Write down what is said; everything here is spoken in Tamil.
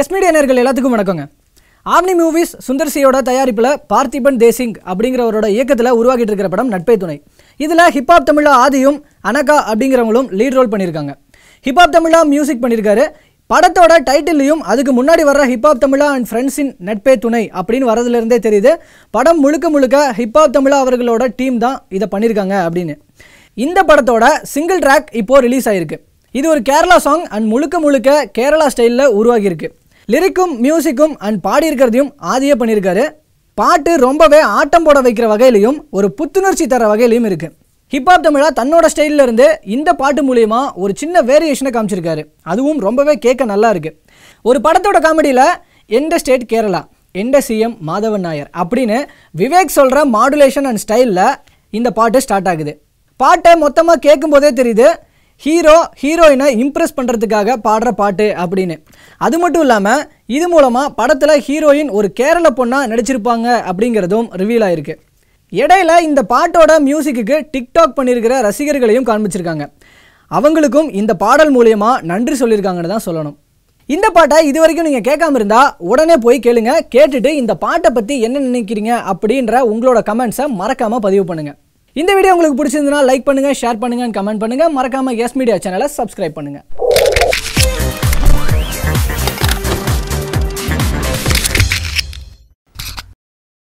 எஸ் மீடியா நேர்கள் எல்லாத்துக்கும் வணக்கங்க. ஆம்னி மூவிஸ் சுந்தர்சியோட தயாரிப்பில் பார்த்திபன் தேசிங் அப்படிங்கிறவரோட இயக்கத்தில் உருவாக்கிட்டு இருக்கிற படம் நட்பை துணை. இதில் ஹிப்ஹாப் தமிழா ஆதியும் அனகா அப்படிங்கிறவங்களும் லீட் ரோல் பண்ணியிருக்காங்க. ஹிப்ஹாப் தமிழா மியூசிக் பண்ணியிருக்காரு. படத்தோட டைட்டில்லையும் அதுக்கு முன்னாடி வர ஹிப்ஹாப் தமிழா அண்ட் ஃப்ரெண்ட்ஸின் நட்பே துணை அப்படின்னு வரதுலேருந்தே தெரியுது. படம் முழுக்க முழுக்க ஹிப்ஹாப் தமிழா அவர்களோட டீம் தான் இதை பண்ணியிருக்காங்க அப்படின்னு. இந்த படத்தோட சிங்கிள் ட்ராக் இப்போது ரிலீஸ் ஆகிருக்கு இது ஒரு கேரளா சாங் அண்ட் முழுக்க முழுக்க கேரளா ஸ்டைலில் உருவாகியிருக்கு. லிரிக்கும் மியூசிக்கும் அண்ட் பாடியிருக்கிறதையும் ஆதியே பண்ணியிருக்காரு. பாட்டு ரொம்பவே ஆட்டம் போட வைக்கிற வகையிலையும் ஒரு புத்துணர்ச்சி தர வகையிலையும் இருக்குது ஹிப்ஹாப் தமிழா தன்னோட ஸ்டைலில் இருந்து இந்த பாட்டு மூலியமா ஒரு சின்ன வேரியேஷனை காமிச்சிருக்காரு. அதுவும் ரொம்பவே கேட்க நல்லா இருக்கு. ஒரு படத்தோட காமெடியில் எந்த ஸ்டேட் கேரளா? எந்த சிஎம் மாதவன் நாயர்? அப்படின்னு விவேக் சொல்கிற மாடுலேஷன் அண்ட் ஸ்டைலில் இந்த பாட்டு ஸ்டார்ட் ஆகுது. பாட்டை மொத்தமாக கேட்கும்போதே தெரியுது ஹீரோ ஹீரோயினை இம்ப்ரெஸ் பண்ணுறதுக்காக பாடுற பாட்டு அப்படின்னு. அது மட்டும் இல்லாமல் இது மூலமாக படத்தில் ஹீரோயின் ஒரு கேரள பொண்ணாக நடிச்சிருப்பாங்க அப்படிங்கிறதும் ரிவீல் ஆயிருக்கு. இடையில இந்த பாட்டோட மியூசிக்குக்கு டிக்டாக் பண்ணியிருக்கிற ரசிகர்களையும் காண்பிச்சிருக்காங்க. அவங்களுக்கும் இந்த பாடல் மூலியமாக நன்றி சொல்லியிருக்காங்கன்னு தான் சொல்லணும். இந்த பாட்டை இது வரைக்கும் நீங்கள் கேட்காம இருந்தால் உடனே போய் கேளுங்க. கேட்டுட்டு இந்த பாட்டை பற்றி என்ன நினைக்கிறீங்க அப்படின்ற உங்களோட கமெண்ட்ஸை மறக்காமல் பதிவு பண்ணுங்கள் இந்த வீடியோ உங்களுக்கு பிடிச்சிருந்தனா லைக் பண்ணுங்க ஷேர் பண்ணுங்கள் கமெண்ட் பண்ணுங்க. மறக்காமல் எஸ் மீடியா சேனலை சப்ஸ்கிரைப் பண்ணுங்க.